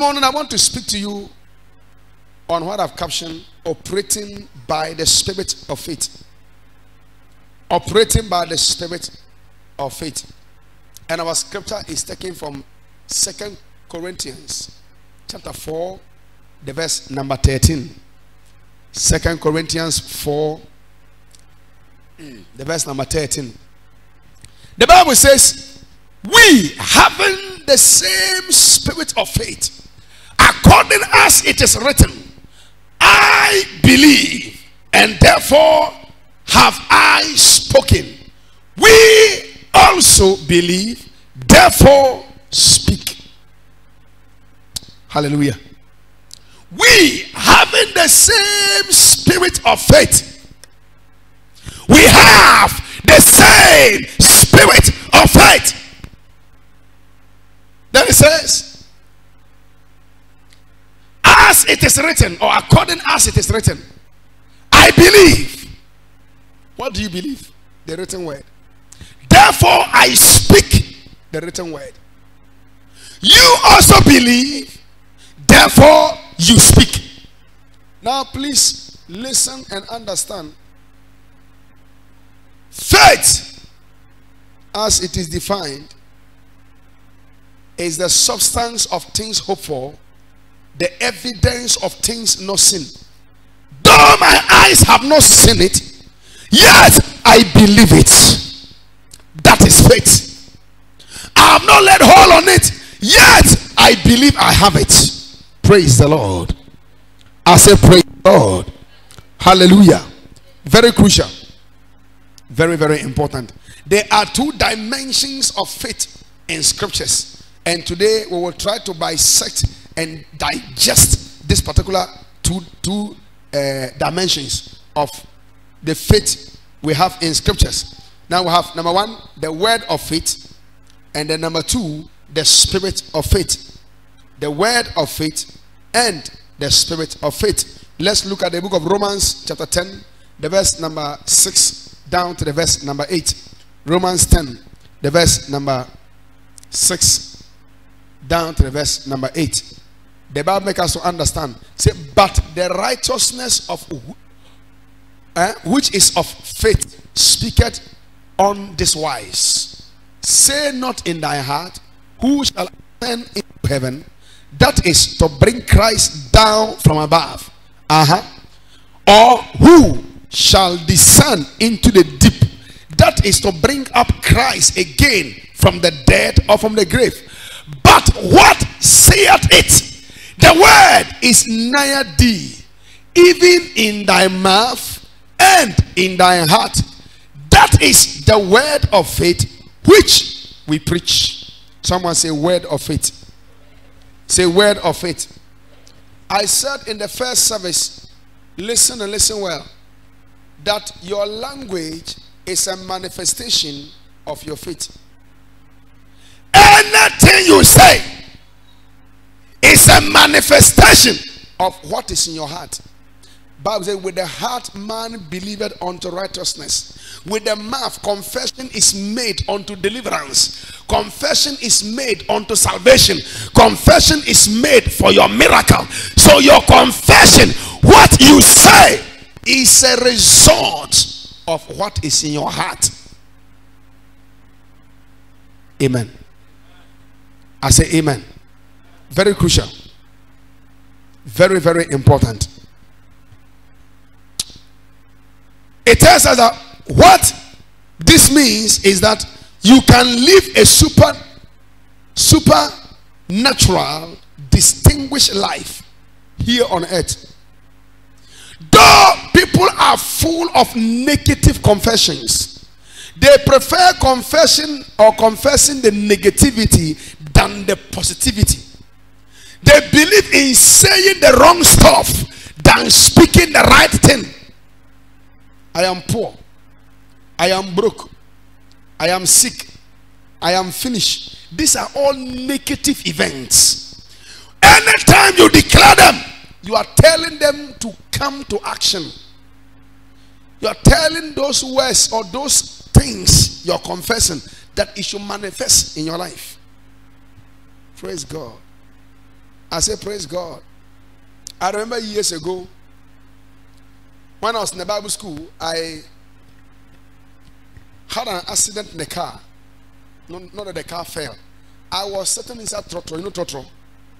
morning I want to speak to you on what I've captioned operating by the spirit of faith. Operating by the spirit of faith. And our scripture is taken from Second Corinthians chapter 4, the verse number 13. Second Corinthians 4, the verse number 13. The Bible says, We having the same spirit of faith, according as it is written, I believe, and therefore have I spoken. We also believe, therefore speak. Hallelujah. We having the same spirit of faith. We have the same spirit of faith. Then it says, as it is written, or according as it is written, I believe. What do you believe? The written word. Therefore, I speak the written word. You also believe, therefore, you speak. Now, please listen and understand. Faith, as it is defined, is the substance of things hoped for, the evidence of things not seen. Though my eyes have not seen it, yet I believe it. That is faith. I have not laid hold on it, yet I believe I have it. Praise the Lord. I say, Praise the Lord. Hallelujah. Very crucial. Very, very important. There are two dimensions of faith in scriptures. And today we will try to bisect and digest this particular two, two uh, dimensions of the faith we have in scriptures. Now we have number one, the word of faith, and then number two, the spirit of faith. The word of faith and the spirit of faith. Let's look at the book of Romans, chapter 10, the verse number 6 down to the verse number 8. Romans 10, the verse number 6 down to the verse number 8. The Bible makes us to understand. Say, but the righteousness of eh, which is of faith speaketh on this wise. Say not in thy heart, who shall ascend into heaven? That is to bring Christ down from above. Uh-huh. Or who shall descend into the deep? That is to bring up Christ again from the dead or from the grave. But what saith it? The word is nigh thee, even in thy mouth and in thy heart. That is the word of faith which we preach. Someone say, word of faith. Say, word of faith. I said in the first service, listen and listen well, that your language is a manifestation of your faith. Anything you say is a manifestation of what is in your heart. Bible says, with the heart man believeth unto righteousness. With the mouth confession is made unto deliverance. Confession is made unto salvation. Confession is made for your miracle. So your confession, what you say, is a result of what is in your heart. Amen. I say amen. Very crucial. Very, very important. It tells us that what this means is that you can live a super, super natural, distinguished life here on earth. Though people are full of negative confessions, they prefer confession or confessing the negativity than the positivity. They believe in saying the wrong stuff than speaking the right thing. I am poor. I am broke. I am sick. I am finished. These are all negative events. Anytime you declare them, you are telling them to come to action. You are telling those words or those things you're confessing that it should manifest in your life. Praise God. I say, Praise God. I remember years ago when I was in the Bible school, I had an accident in the car. Not, not that the car fell. I was sitting inside Trotro. You know Trotro?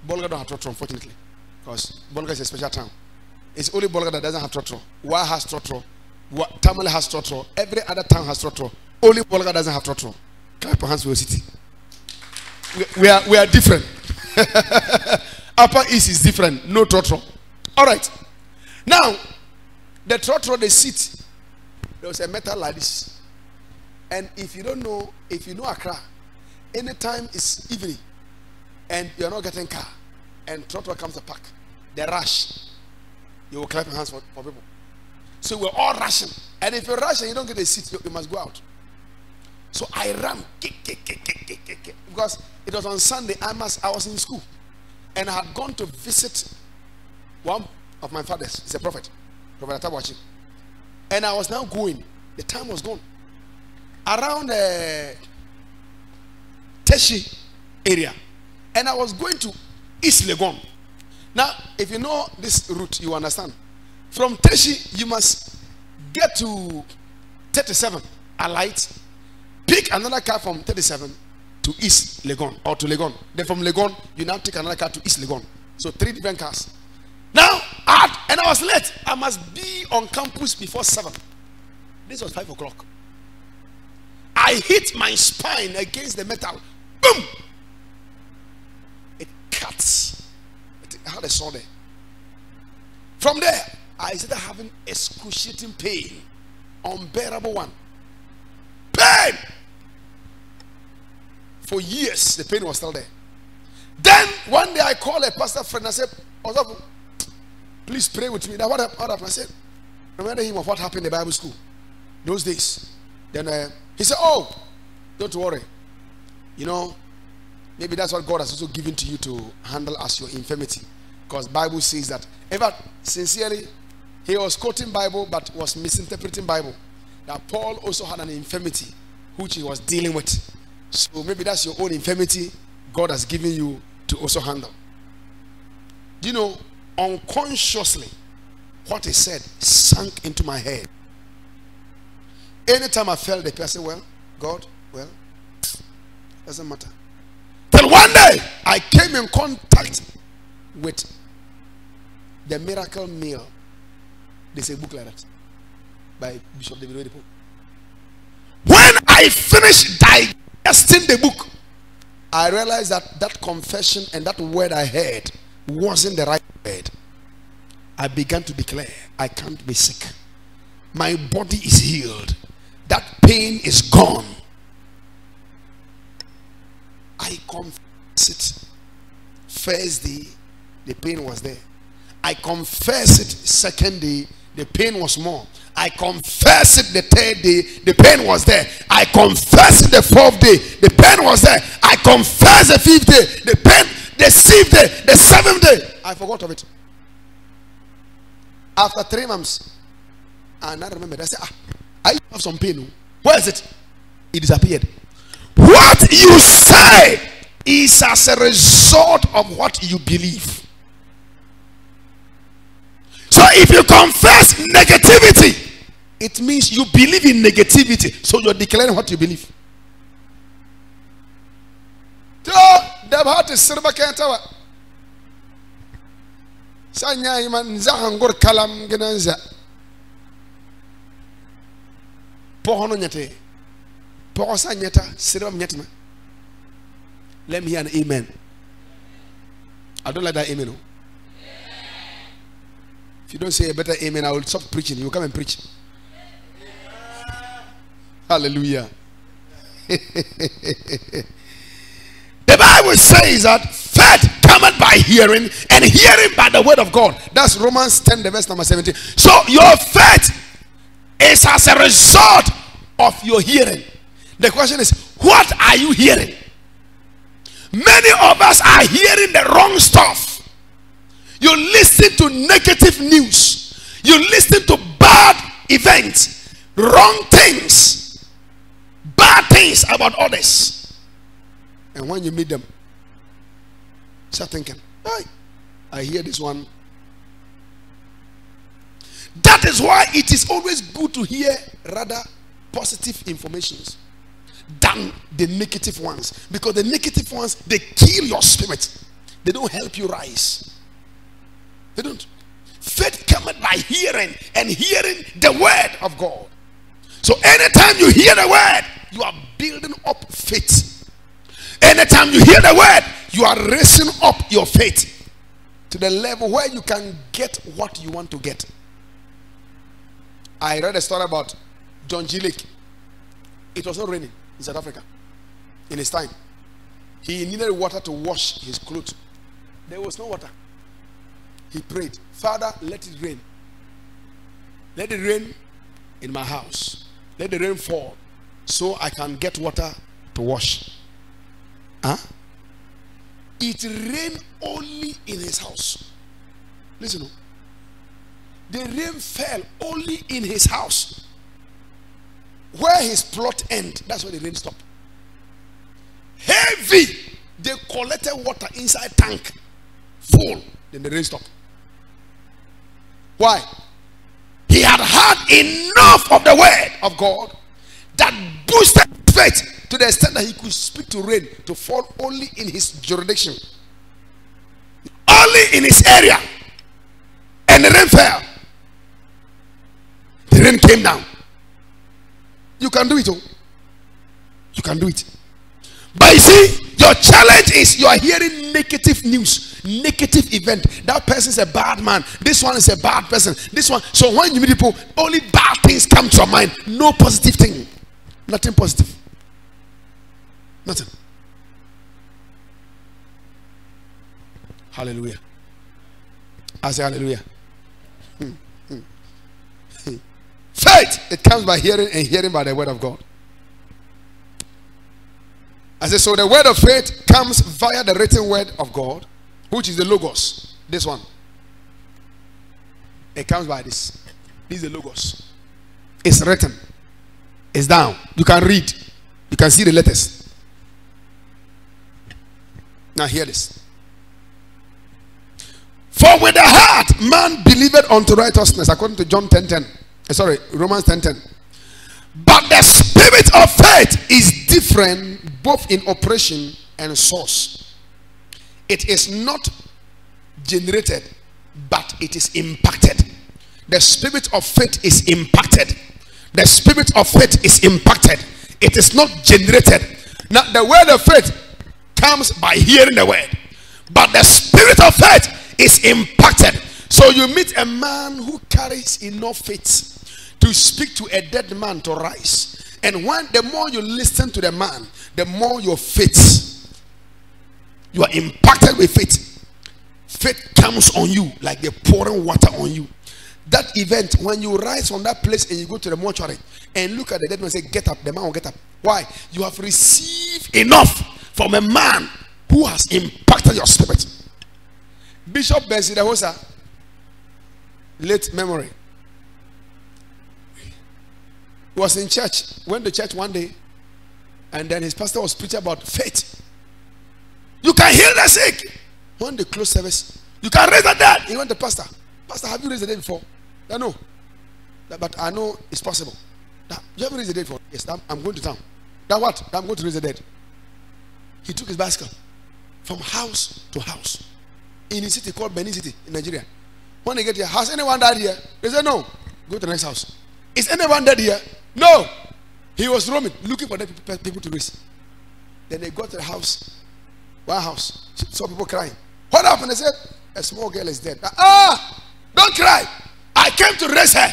Bolga don't have Trotro, unfortunately. Because Bolga is a special town. It's only Bolga that doesn't have Trotro. Wa has Trotro. Tamale has Trotro. Every other town has Trotro. Only Bolga doesn't have Trotro. Clap your hands for your city. We, we, are, we are different. Upper East is different. No Trotro. All right. Now, the Trotro, the seat, there was a metal like this. And if you don't know, if you know Accra, anytime it's evening and you're not getting car and Trotro comes to park, the rush, you will clap your hands for, for people. So we're all rushing. And if you're rushing, you don't get a seat, you, you must go out. So I ran because it was on Sunday. I must I was in school and I had gone to visit one of my fathers. He's a prophet, Prophet Atabachi. And I was now going. The time was gone. Around the uh, Teshie area. And I was going to East Legon. Now, if you know this route, you understand. From Teshie, you must get to 37, alight, pick another car from 37 to East Legon or to Legon. Then from Legon, you now take another car to East Legon. So three different cars. Now, I, and I was late. I must be on campus before 7. This was 5 o'clock. I hit my spine against the metal. Boom! It cuts. It had a saw there. From there, I started having excruciating pain, unbearable one. Pain! For years, the pain was still there. Then one day I called a pastor friend. I said, Please pray with me. Now, what happened? I said, Remember him of what happened in the Bible school those days. Then uh, he said, Oh, don't worry. You know, maybe that's what God has also given to you to handle as your infirmity. Because Bible says that. Ever sincerely, he was quoting Bible but was misinterpreting Bible. That Paul also had an infirmity which he was dealing with. So maybe that's your own infirmity God has given you to also handle. You know, unconsciously, what he said sank into my head. Anytime I felt the person, well, God, well, doesn't matter. Till one day I came in contact with the miracle meal. There's a book like that by Bishop David Oyedepo. When I finished digesting the book, I realized that that confession and that word I heard wasn't the right word. I began to declare, I can't be sick. My body is healed. That pain is gone. I confess it. First day, the pain was there. I confess it. Second day, the pain was more. I confess it the third day, the pain was there. I confess it the fourth day, the pain was there. I confess the fifth day, the pain, the sixth day, the seventh day. I forgot of it. After three months, and I remember, I said, ah, I have some pain. Where is it? It disappeared. What you say is as a result of what you believe. So if you confess negativity, it means you believe in negativity. So you're declaring what you believe. Sanya iman zahangur kalam genanza. Pohono no nyate pɔgɔ sa nyɛta siribam let me hear an amen I don't like that amen oh. If you don't say a better amen I will stop preaching. You come and preach. Hallelujah. The Bible says that faith cometh by hearing and hearing by the word of God. That's Romans 10 the verse number 17 so your faith is as a result of your hearing. The question is, what are you hearing? Many of us are hearing the wrong stuff. You listen to negative news. You listen to bad events, wrong things, bad things about others. And when you meet them, start thinking, hey, I hear this one. That is why it is always good to hear rather positive informations than the negative ones. Because the negative ones they kill your spirit, they don't help you rise. They don't. Faith cometh by hearing, and hearing the word of God. So anytime you hear the word, you are building up faith. Anytime you hear the word, you are raising up your faith to the level where you can get what you want to get. I read a story about John G. Lake. It was not raining in South Africa in his time. He needed water to wash his clothes. There was no water. He prayed, Father, let it rain. Let it rain in my house. Let the rain fall so I can get water to wash. Huh? It rained only in his house. Listen. Oh. The rain fell only in his house. Where his plot end, that's where the rain stopped. Heavy. They collected water inside tank. Full. Then the rain stopped. Why? He had had enough of the word of God that boosted faith to the extent that he could speak to rain to fall only in his jurisdiction, only in his area, and the rain fell. The rain came down. You can do it, oh. You can do it. But you see, your challenge is you are hearing negative news, negative event. That person is a bad man. This one is a bad person. This one. So when you meet people, only bad things come to your mind. No positive thing. Nothing positive. Nothing. Hallelujah. I say hallelujah. Hmm. Hmm. Hmm. Faith, it comes by hearing and hearing by the word of God. I said, so the word of faith comes via the written word of God, which is the Logos. This one. It comes by this. This is the Logos. It's written. It's down. You can read. You can see the letters. Now hear this. For with the heart man believeth unto righteousness, according to John 10 10. Uh, sorry, Romans 10 10. But the spirit of faith is different both in operation and source. It is not generated, but it is impacted. The spirit of faith is impacted. The spirit of faith is impacted. It is not generated. Now, the word of faith comes by hearing the word, but the spirit of faith is impacted. So, you meet a man who carries enough faith to speak to a dead man to rise. And when the more you listen to the man, the more your faith, you are impacted with faith. Faith comes on you like the pouring water on you. That event, when you rise from that place and you go to the mortuary and look at the dead man and say, Get up, the man will get up. Why? You have received enough from a man who has impacted your spirit. Bishop Benson Idahosa, late memory, was in church, went to church one day, and then his pastor was preaching about faith. You can heal the sick. When the close service, you can raise the dead. He went to pastor. Pastor, have you raised the dead before? I know. But I know it's possible. That, you haven't raised the dead before? Yes, I'm, I'm going to town. Then what? I'm going to raise the dead. He took his bicycle from house to house in a city called Benin City in Nigeria. When they get here, has anyone died here? They said no. Go to the next house. Is anyone dead here? No. He was roaming, looking for the people to raise. Then they got to the house, one house, saw people crying. What happened? They said, a small girl is dead. Ah, don't cry. I came to raise her.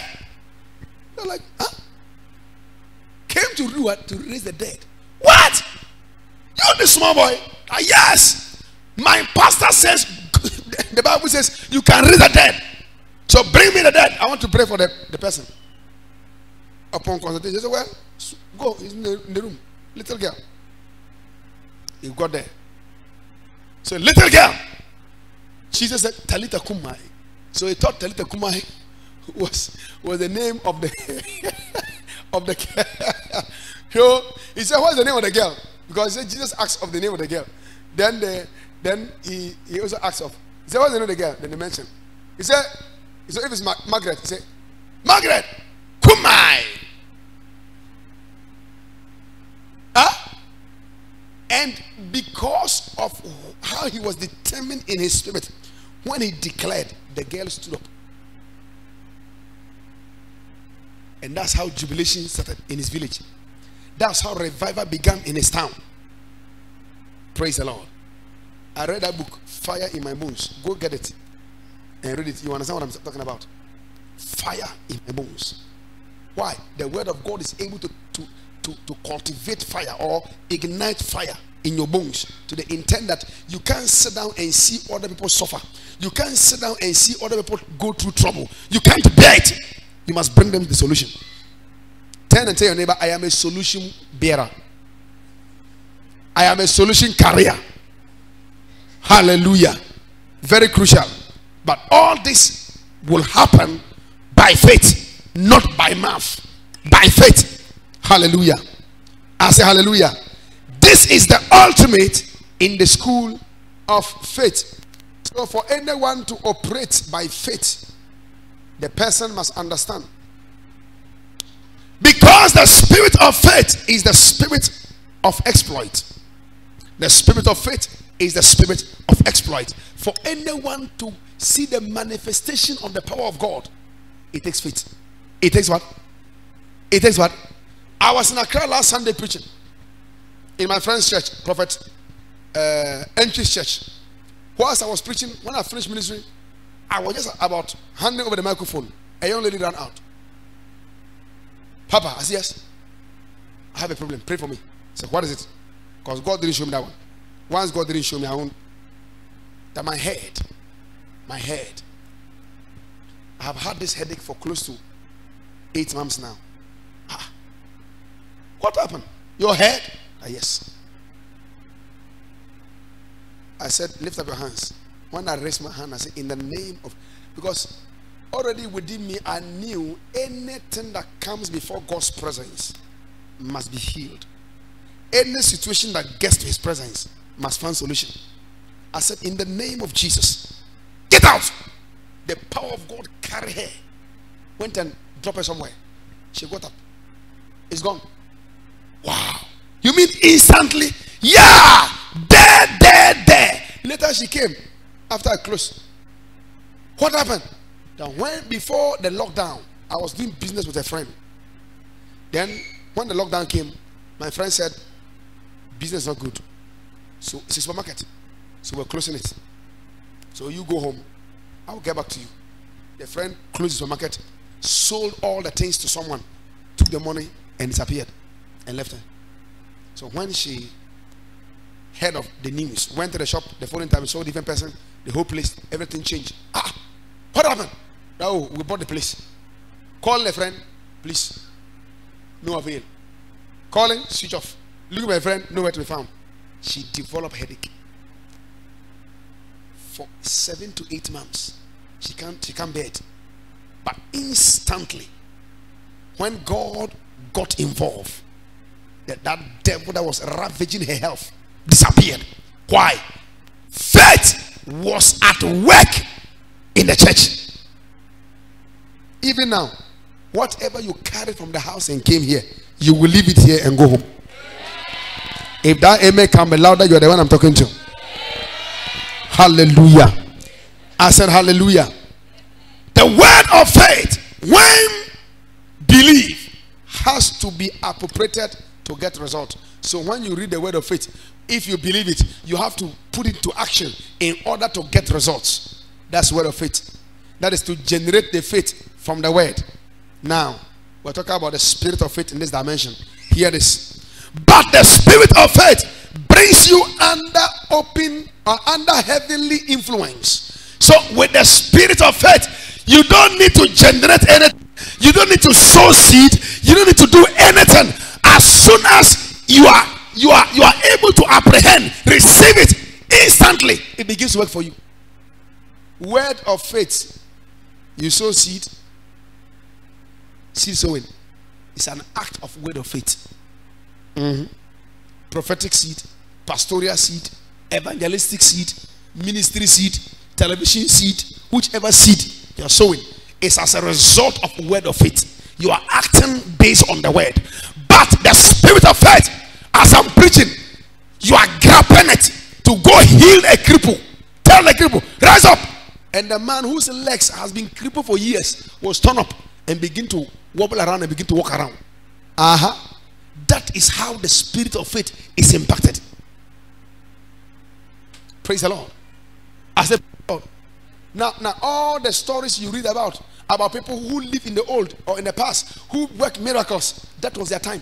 They're like, huh? Came to do what? To raise the dead. What? You the small boy? Ah, yes. My pastor says, the Bible says, you can raise the dead. So bring me the dead. I want to pray for the, the person upon consultation, he said, Well, go. He's in the, in the room. Little girl. He got there. So, little girl. Jesus said, Talita Kumai. So he thought Talita Kumai was, was the name of the of the girl. so he said, What's the name of the girl? Because said Jesus asked of the name of the girl. Then the then he, he also asked of He said, What's the name of the girl? Then they mentioned. He said, said if it's Ma- Margaret, he said, Margaret, Kumai. Huh? And because of how he was determined in his spirit, when he declared, the girl stood up. And that's how jubilation started in his village. That's how revival began in his town. Praise the Lord. I read that book, Fire in My Bones. Go get it and read it. You understand what I'm talking about? Fire in my bones. Why? The word of God is able to, to, to, to cultivate fire or ignite fire in your bones to the intent that you can't sit down and see other people suffer. You can't sit down and see other people go through trouble. You can't bear it. You must bring them the solution. Turn and tell your neighbor, I am a solution bearer. I am a solution carrier. Hallelujah. Very crucial. But all this will happen by faith, not by mouth. By faith. Hallelujah. I say hallelujah. This is the ultimate in the school of faith. So, for anyone to operate by faith, the person must understand. Because the spirit of faith is the spirit of exploit. The spirit of faith is the spirit of exploit. For anyone to see the manifestation of the power of God, it takes faith. It takes what? It takes what? I was in Accra last Sunday preaching in my friend's church, Prophet uh, Entry's church. Whilst I was preaching, when I finished ministry, I was just about handing over the microphone. A young lady ran out. Papa, I said, Yes. I have a problem. Pray for me. I said, What is it? Because God didn't show me that one. Once God didn't show me, I won't. That my head, my head, I have had this headache for close to eight months now. What happened? Your head? Ah, yes. I said, lift up your hands. When I raised my hand, I said, in the name of, because already within me, I knew anything that comes before God's presence must be healed. Any situation that gets to His presence must find solution. I said, in the name of Jesus, get out. The power of God carry her. Went and dropped her somewhere. She got up. It's gone. Wow. You mean instantly? Yeah. There, there, there. Later she came after I closed. What happened? That when before the lockdown, I was doing business with a friend. Then when the lockdown came, my friend said, business not good. So it's a supermarket. So we're closing it. So you go home. I'll get back to you. The friend closed the supermarket, sold all the things to someone, took the money and disappeared and left her. So when she heard of the news, went to the shop the following time, saw a different person, the whole place, everything changed. Ah, what happened? Oh, we bought the place. Call a friend, please. No avail. Calling, switch off. Look at my friend, nowhere to be found. She developed headache for seven to eight months. She can't she can't bear it. But instantly, when God got involved, that, that devil that was ravaging her health disappeared. Why? Faith was at work in the church. Even now, whatever you carried from the house and came here, you will leave it here and go home. If that amen can be louder, you're the one I'm talking to. Hallelujah. I said, Hallelujah. The word of faith, when believe, has to be appropriated to get result. So when you read the word of faith, if you believe it, you have to put it to action in order to get results. That's word of faith. That is to generate the faith from the word. Now, we're talking about the spirit of faith in this dimension. Hear this. But the spirit of faith brings you under open or under heavenly influence. So, with the spirit of faith, you don't need to generate anything, you don't need to sow seed, you don't need to do anything. As soon as you are you are you are able to apprehend, receive it instantly, it begins to work for you. Word of faith, you sow seed, seed sowing. It's an act of word of faith. Mm-hmm. Prophetic seed, pastoral seed, evangelistic seed, ministry seed, television seed, whichever seed you're sowing, is as a result of word of faith. You are acting based on the word. But the spirit of faith, as I'm preaching, you are grabbing it to go heal a cripple. Tell the cripple, rise up. And the man whose legs has been crippled for years was stand up and begin to wobble around and begin to walk around. Uh huh. That is how the spirit of faith is impacted. Praise the Lord. I said, now, now all the stories you read about about people who live in the old or in the past who work miracles, that was their time.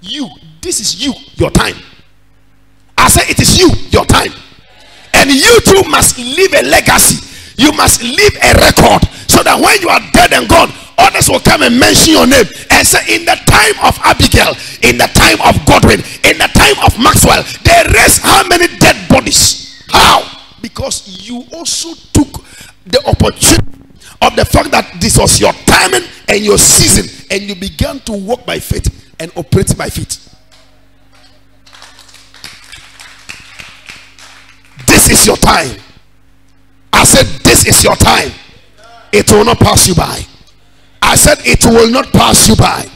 You, this is you, your time. I say it is you, your time. And you too must leave a legacy. You must leave a record so that when you are dead and gone, others will come and mention your name and say, In the time of Abigail, in the time of Godwin, in the time of Maxwell, they raised how many dead bodies? How? Because you also took the opportunity of the fact that this was your timing and your season, and you began to walk by faith and operate by faith. This is your time. I said, This is your time. It will not pass you by. I said, It will not pass you by.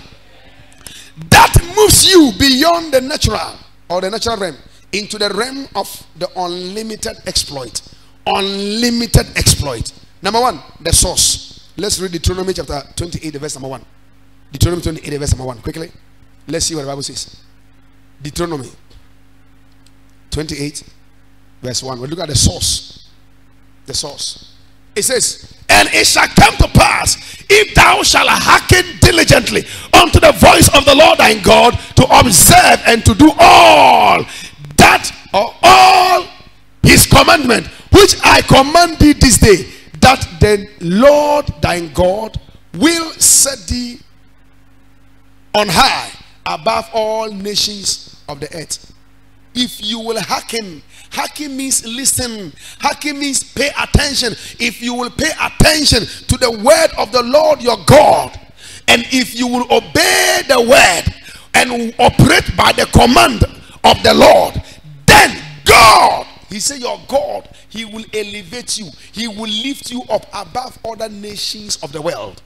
That moves you beyond the natural or the natural realm into the realm of the unlimited exploit. Unlimited exploit. Number one, the source. Let's read Deuteronomy chapter 28, verse number one. Deuteronomy 28, verse number one. Quickly. Let's see what the Bible says. Deuteronomy 28, verse 1. We look at the source. The source. It says, And it shall come to pass if thou shalt hearken diligently unto the voice of the Lord thy God to observe and to do all or all his commandment which I command thee this day that the Lord thy God will set thee on high above all nations of the earth. If you will hearken, hearken means listen, hearken means pay attention. If you will pay attention to the word of the Lord your God, and if you will obey the word and operate by the command of the Lord, then God he said, Your God, He will elevate you, He will lift you up above other nations of the world.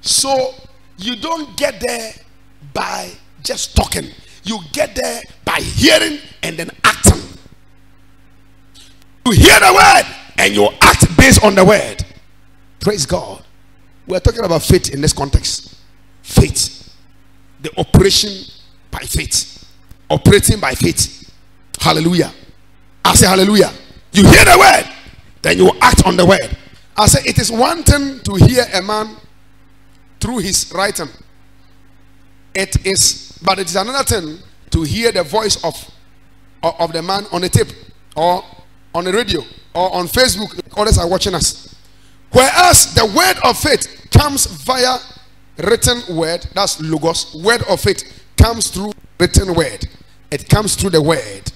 So you don't get there by just talking, you get there by hearing and then acting. You hear the word and you act based on the word. Praise God. We're talking about faith in this context. Faith. The operation by faith. Operating by faith. Hallelujah. I say hallelujah. You hear the word, then you act on the word. I say it is one thing to hear a man through his writing. It is, but it is another thing to hear the voice of, of, of the man on a tape or on the radio or on Facebook. Others are watching us. Whereas the word of faith comes via written word, that's logos. Word of faith comes through written word. It comes through the word.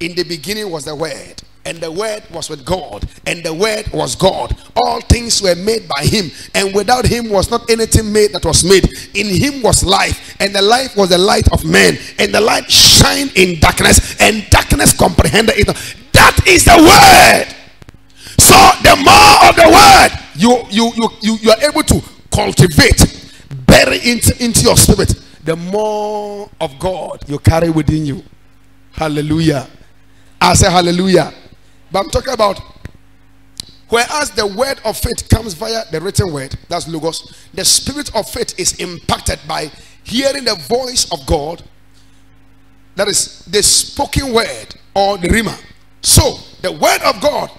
In the beginning was the Word, and the Word was with God, and the Word was God. All things were made by Him, and without Him was not anything made that was made. In Him was life, and the life was the light of men, and the light shined in darkness, and darkness comprehended it. That is the Word. So the more of the Word you you you you, you are able to cultivate, bury into, into your spirit, the more of God you carry within you. Hallelujah. I say hallelujah. But I'm talking about whereas the word of faith comes via the written word, that's Logos, the spirit of faith is impacted by hearing the voice of God, that is the spoken word or the rhema. So the word of God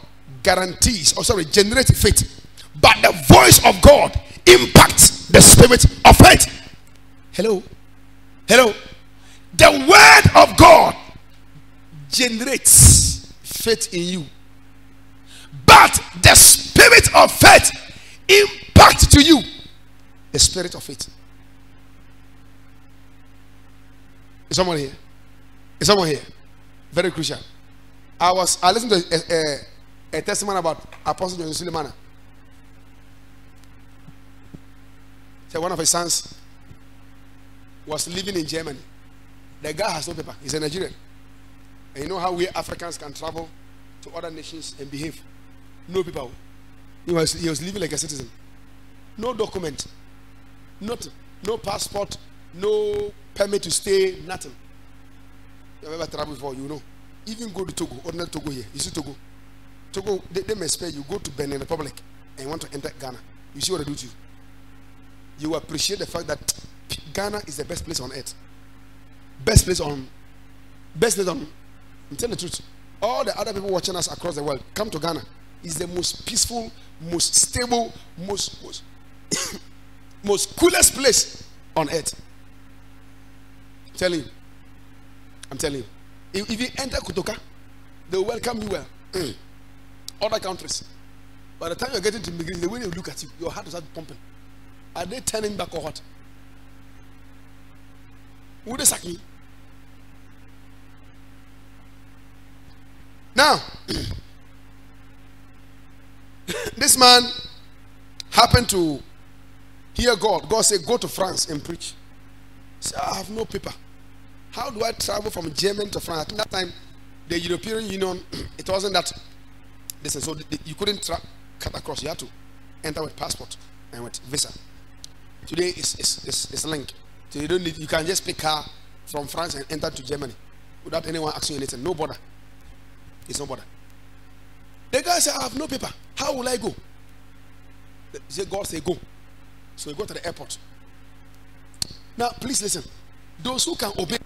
guarantees, or sorry, generates faith, but the voice of God impacts the spirit of faith. Hello, hello. The word of God generates faith in you. But the spirit of faith impacts to you the spirit of faith. Is someone here? Is someone here? Very crucial. I was I listened to a, a, a testimony about Apostle Johnson Suleman. So one of his sons was living in Germany. The guy has no paper. He's a Nigerian. And you know how we Africans can travel to other nations and behave. No paper. He was, he was living like a citizen. No document. Nothing. No passport. No permit to stay. Nothing. You have ever traveled before, you know. Even go to Togo, ordinary Togo here. You see Togo. Togo, they, they may spare you. Go to Benin Republic and you want to enter Ghana. You see what they do to you. You appreciate the fact that Ghana is the best place on earth. Best place on, best place on. I'm telling the truth. All the other people watching us across the world, come to Ghana. It's the most peaceful, most stable, most most, most coolest place on earth. I'm telling you. I'm telling you. If, if you enter Kotoka, they will welcome you well. Uh, other countries. By the time you're getting to immigration, the way they look at you, your heart will start pumping. Are they turning back or what? Me? Now, this man happened to hear God. God said, Go to France and preach. He said, I have no paper. How do I travel from Germany to France? At that time, the European Union, it wasn't that. Listen, so you couldn't tra- cut across. You had to enter with passport and with visa. Today it's, it's, it's, it's linked. So you don't need, you can just pick car from France and enter to Germany without anyone asking you anything. No bother. It's no bother. The guy said, I have no paper. How will I go? He said, God said, go. So he go to the airport. Now, please listen. Those who can obey,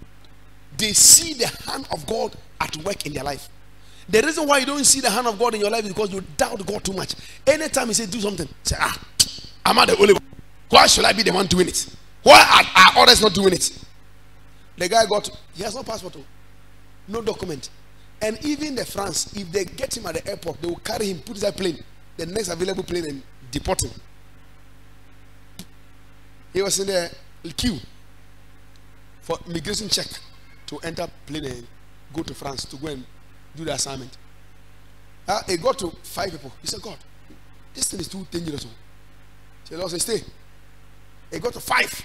they see the hand of God at work in their life. The reason why you don't see the hand of God in your life is because you doubt God too much. Anytime He say do something, say, ah, am I the only one? Why should I be the one doing it? Why are, others not doing it? The guy got, he has no passport, oh. no document. And even the France, if they get him at the airport, they will carry him, put inside plane, the next available plane, and deport him. He was in the queue for immigration check to enter plane and go to France to go and do the assignment. Uh, he got to five people. He said, God, this thing is too dangerous. The Lord said, stay. He got to five.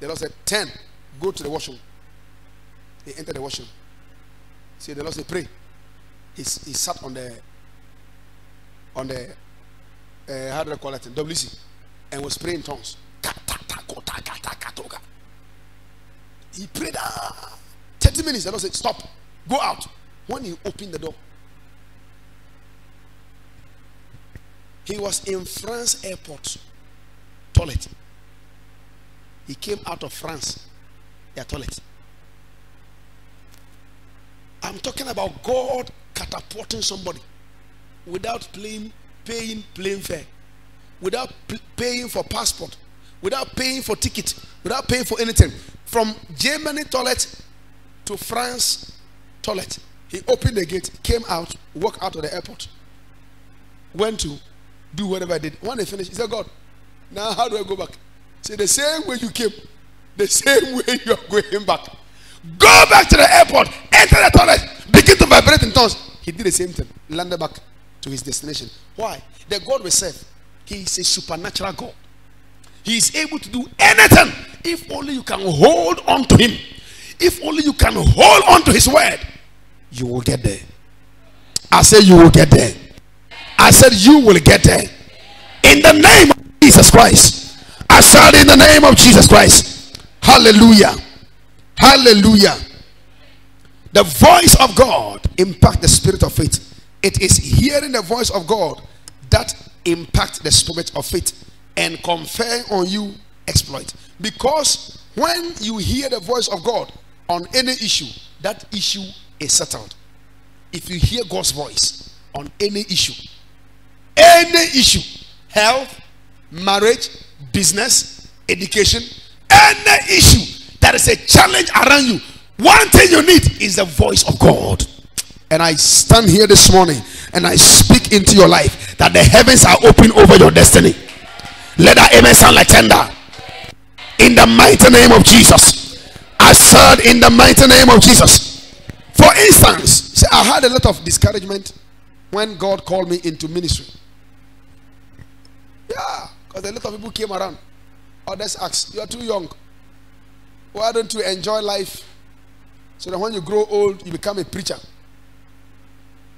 The Lord said, ten. Go to the washroom. He entered the washroom. See, the Lord said, pray. He, he sat on the on the uh, how do I call it? WC and was praying in tongues. He prayed ah, 30 minutes. The Lord said, Stop, go out. When he opened the door, he was in France airport toilet. He came out of France, their toilet. I'm talking about God catapulting somebody without paying, paying plane fare, without paying for passport, without paying for ticket, without paying for anything. From Germany toilet to France toilet. He opened the gate, came out, walked out of the airport, went to do whatever I did. When he finished, he said, God, now how do I go back? The same way you came, the same way you are going back. Go back to the airport, enter the toilet, begin to vibrate in tongues. He did the same thing, landed back to his destination. Why? The God we serve, He is a supernatural God. He is able to do anything if only you can hold on to Him. If only you can hold on to His word, you will get there. I said, You will get there. I said, You will get there. In the name of Jesus Christ. In the name of Jesus Christ. Hallelujah. Hallelujah. The voice of God impact the spirit of faith. It is hearing the voice of God that impact the spirit of faith and confer on you exploit. Because when you hear the voice of God on any issue, that issue is settled. If you hear God's voice on any issue, any issue, health, marriage, business, education, any issue that is a challenge around you, one thing you need is the voice of God. And I stand here this morning and I speak into your life that the heavens are open over your destiny. Let that amen sound like tender. In the mighty name of Jesus. I said, in the mighty name of Jesus. For instance, see, I had a lot of discouragement when God called me into ministry. Yeah, because a lot of people came around. Others asked, You are too young. Why don't you enjoy life so that when you grow old, you become a preacher?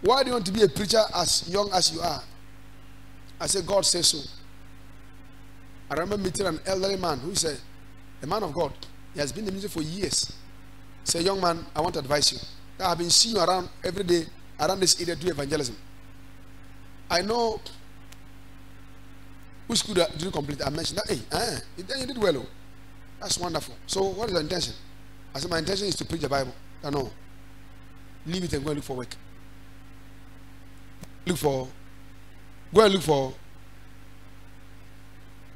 Why do you want to be a preacher as young as you are? I said, God says so. I remember meeting an elderly man who said, a man of God. He has been in the ministry for years. He said, young man, I want to advise you. I've been seeing you around every day around this area do evangelism. I know which school did you complete? I mentioned that. Hey, eh, then you did well. Oh. That's wonderful. So, what is your intention? I said, My intention is to preach the Bible. I know. Leave it and go and look for work. Look for. Go and look for.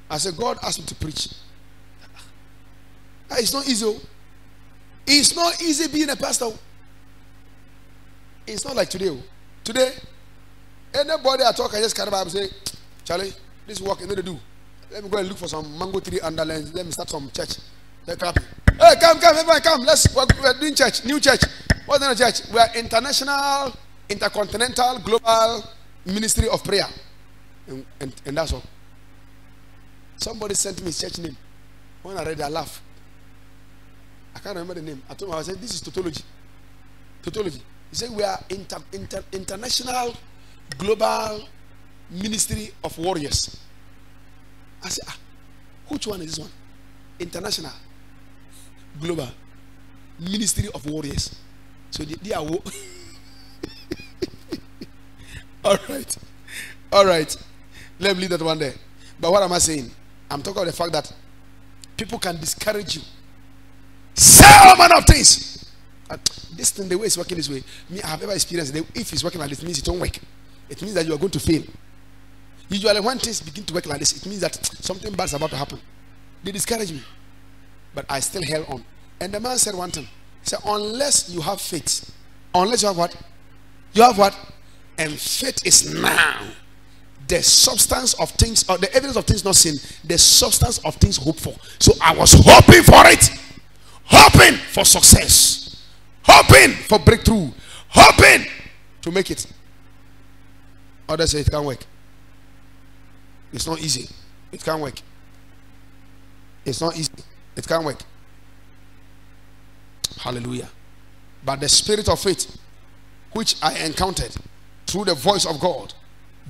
I said, God asked me to preach. Ah, it's not easy. Oh. It's not easy being a pastor. It's not like today. Oh. Today, anybody I talk, I just carry Bible say, Charlie, this work you know to do. Let me go and look for some mango tree underlands. Let me start some church. They're. Hey, come, come, everybody, come. Let's we're, we're doing church, new church. What's the church? We are international, intercontinental, global ministry of prayer, and, and, and that's all. Somebody sent me his church name. When I read, I laugh. I can't remember the name. I told him, I said, This is tautology. Tautology. He said, We are inter, inter, international, global ministry of warriors. I said, ah, Which one is this one? International, global ministry of warriors. So they, they are. All right. All right. Let me leave that one there. But what am I saying? I'm talking about the fact that people can discourage you. Say all manner of things. Uh, this thing, the way it's working this way, me, I have ever experienced it. If it's working like this, means it don't work. It means that you are going to fail. Usually, when things begin to work like this, it means that something bad is about to happen. They discourage me. But I still held on. And the man said one thing. He said, Unless you have faith, unless you have what? You have what? And faith is now the substance of things, or the evidence of things not seen, the substance of things hoped for. So I was hoping for it, hoping for success, hoping for breakthrough, hoping to make it. Others say it can't work. It's not easy. It can't work. It's not easy. It can't work. Hallelujah. But the spirit of faith, which I encountered through the voice of God,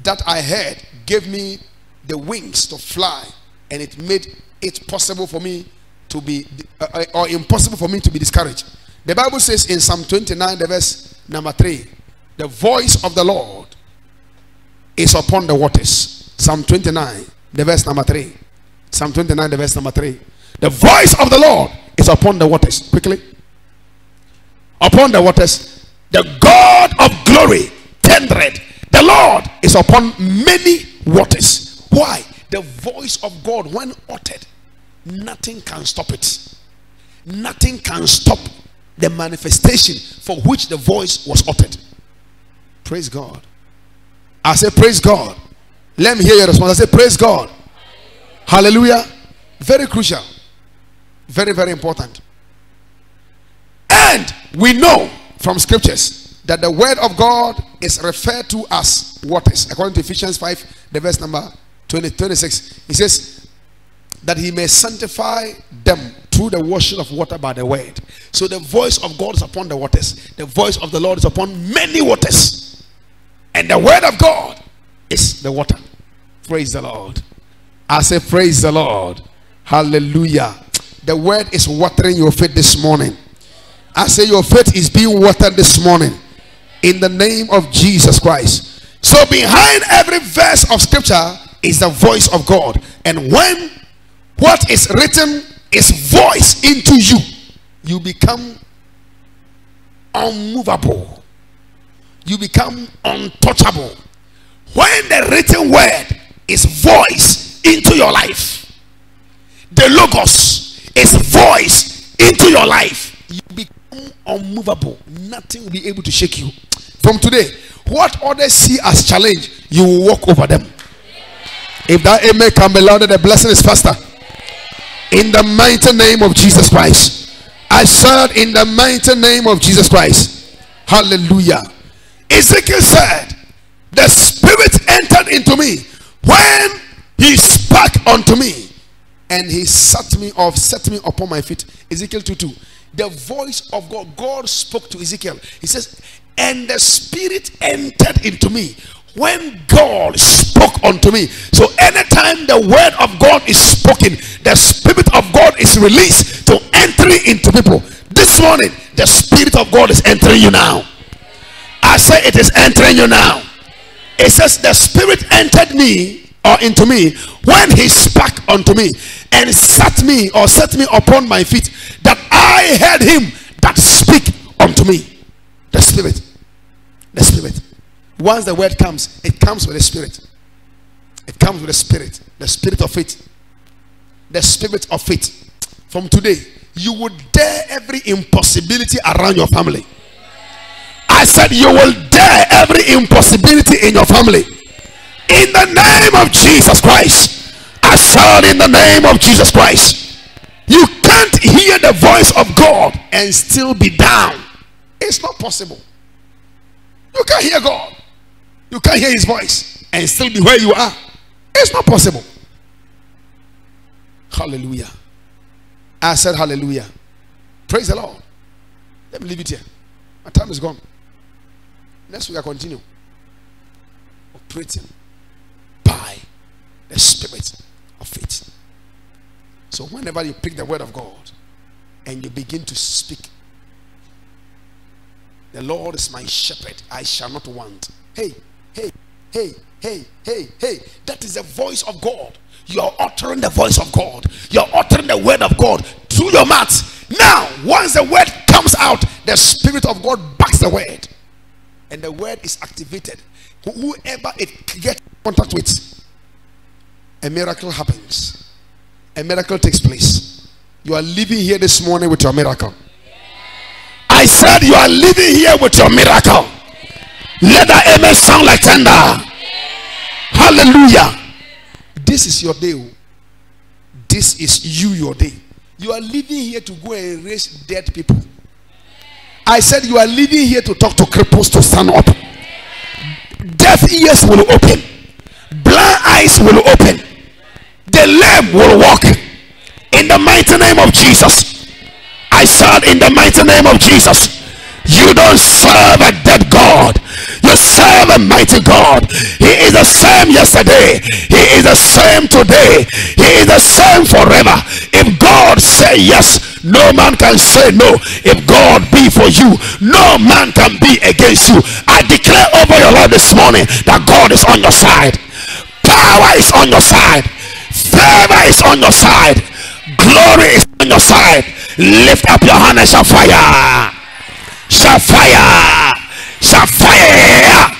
that I heard gave me the wings to fly, and it made it possible for me to be, uh, or impossible for me to be discouraged. The Bible says in Psalm 29, the verse number 3, the voice of the Lord is upon the waters. Psalm 29, the verse number 3. Psalm 29, the verse number 3. The voice of the Lord is upon the waters. Quickly. Upon the waters. The God of glory, tendered the Lord is upon many waters. Why? The voice of God, when uttered, nothing can stop it. Nothing can stop the manifestation for which the voice was uttered. Praise God. I say, Praise God. Let me hear your response. I say, Praise God. Hallelujah. Very crucial. Very, very important. And we know from scriptures that the word of God is referred to as waters. According to Ephesians 5, the verse number 20, 26, he says that he may sanctify them through the washing of water by the word. So the voice of God is upon the waters, the voice of the Lord is upon many waters, and the word of God is the water. Praise the Lord. I say, Praise the Lord. Hallelujah. The word is watering your faith this morning. I say, Your faith is being watered this morning in the name of Jesus Christ. So, behind every verse of scripture is the voice of God. And when what is written is voice into you, you become unmovable, you become untouchable. When the written word is voice into your life, the Logos is voice into your life, you become unmovable. Nothing will be able to shake you. From today, what others see as challenge, you will walk over them. If that amen can be louder, the blessing is faster. In the mighty name of Jesus Christ. I said, in the mighty name of Jesus Christ. Hallelujah. Ezekiel said, The Spirit entered into me when he spoke unto me, and he set me off, set me upon my feet. Ezekiel 2 2. The voice of God, God spoke to Ezekiel. He says, and the spirit entered into me when God spoke unto me. So, anytime the word of God is spoken, the spirit of God is released to enter into people. This morning, the spirit of God is entering you now. I say it is entering you now. It says, The spirit entered me or into me when he spake unto me and set me or set me upon my feet that I heard him that speak unto me. The spirit. The spirit. Once the word comes, it comes with the spirit. It comes with the spirit. The spirit of faith. The spirit of faith. From today, you would dare every impossibility around your family. I said, You will dare every impossibility in your family. In the name of Jesus Christ. I said, In the name of Jesus Christ. You can't hear the voice of God and still be down. It's not possible. You can't hear God. You can't hear his voice and still be where you are. It's not possible. Hallelujah. I said hallelujah. Praise the Lord. Let me leave it here. My time is gone. Next week I continue. Operating by the spirit of faith. So whenever you pick the word of God and you begin to speak, the Lord is my shepherd, I shall not want. Hey, hey, hey, hey, hey, hey. That is the voice of God. You are uttering the voice of God. You are uttering the word of God through your mouth. Now, once the word comes out, the Spirit of God backs the word. And the word is activated. Whoever it gets contact with, a miracle happens. A miracle takes place. You are living here this morning with your miracle. I said you are living here with your miracle. Let that amen sound like thunder. Hallelujah. This is your day. This is you, your day. You are living here to go and raise dead people. I said you are living here to talk to cripples to stand up. Deaf ears will open, blind eyes will open, the lame will walk. In the mighty name of Jesus. I said, in the mighty name of Jesus. You don't serve a dead God. You serve a mighty God. He is the same yesterday. He is the same today. He is the same forever. If God say yes, no man can say no. If God be for you, no man can be against you. I declare over your life this morning that God is on your side. Power is on your side. Favor is on your side. Glory is on your side. Lift up your hand and shall fire shall fire, shall fire.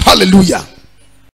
Hallelujah.